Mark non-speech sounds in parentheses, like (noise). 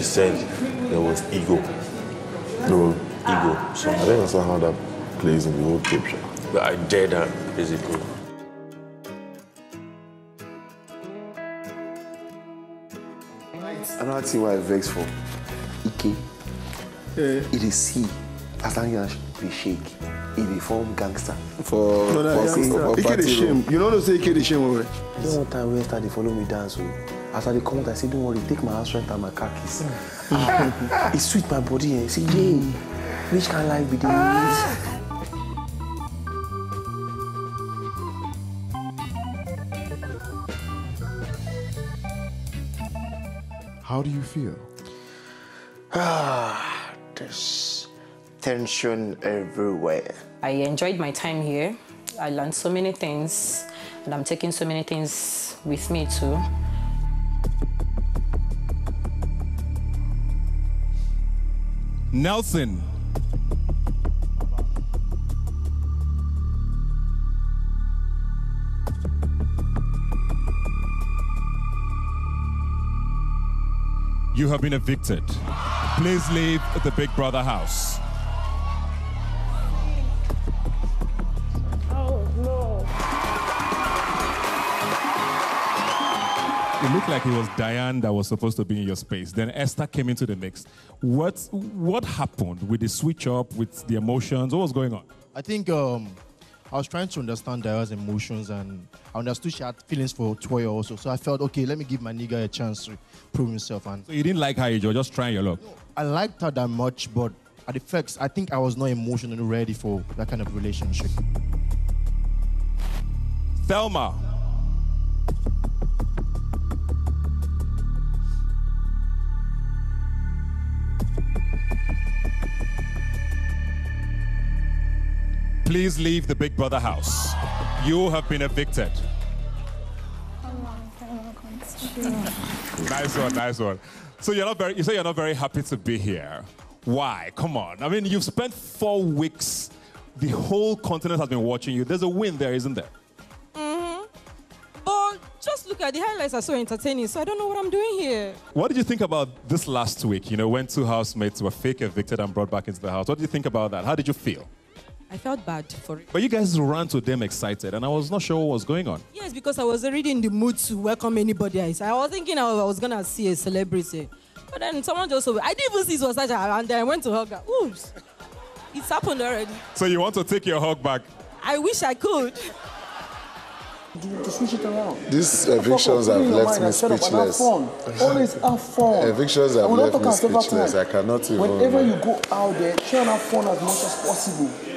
said there was ego. No. Ego. So I don't understand how that plays in the whole picture. but I dared her, basically. Another thing why I vex for Ike. It is he. as long as we shake. It dey form gangster. For, No, no, for, gangster. for, Ike party dey room. shame. You know no say Ike dey shame over. You know one time when start dey follow me dance o. As I dey come out, I say don't worry, take my house rent and my car keys. E (laughs) sweet my body eh. Say yay, which kind life be this? (laughs) How do you feel? Ah, there's tension everywhere. I enjoyed my time here. I learned so many things, and I'm taking so many things with me too. Nelson. You have been evicted. Please leave the Big Brother house. It looked like it was Diane that was supposed to be in your space. Then Esther came into the mix. What what happened with the switch up, with the emotions? What was going on? I think um, I was trying to understand Diana's emotions and I understood she had feelings for Tuoyo also. So I felt, okay, let me give my nigga a chance to prove himself. And So you didn't like her, you were just trying your luck. I liked her that much, but at the first, I think I was not emotionally ready for that kind of relationship. Thelma. Please leave the Big Brother house. You have been evicted. Nice one, nice one. So you're not very, you say you're not very happy to be here. Why? Come on. I mean, you've spent four weeks. The whole continent has been watching you. There's a win there, isn't there? Mm-hmm. But just look at the highlights are so entertaining, so I don't know what I'm doing here. What did you think about this last week? You know, when two housemates were fake evicted and brought back into the house. What did you think about that? How did you feel? I felt bad for it. But you guys ran to them excited, and I was not sure what was going on. Yes, because I was already in the mood to welcome anybody else. I was thinking I was gonna see a celebrity. But then someone just told me, I didn't even see it was such a and then I went to hug her. Oops. It's happened already. So you want to take your hug back? I wish I could. To switch it around. These evictions have left me speechless. Always have fun. Evictions have I will not left me talk am several speechless. I cannot even. Whenever you go out there, try and have fun as much as possible.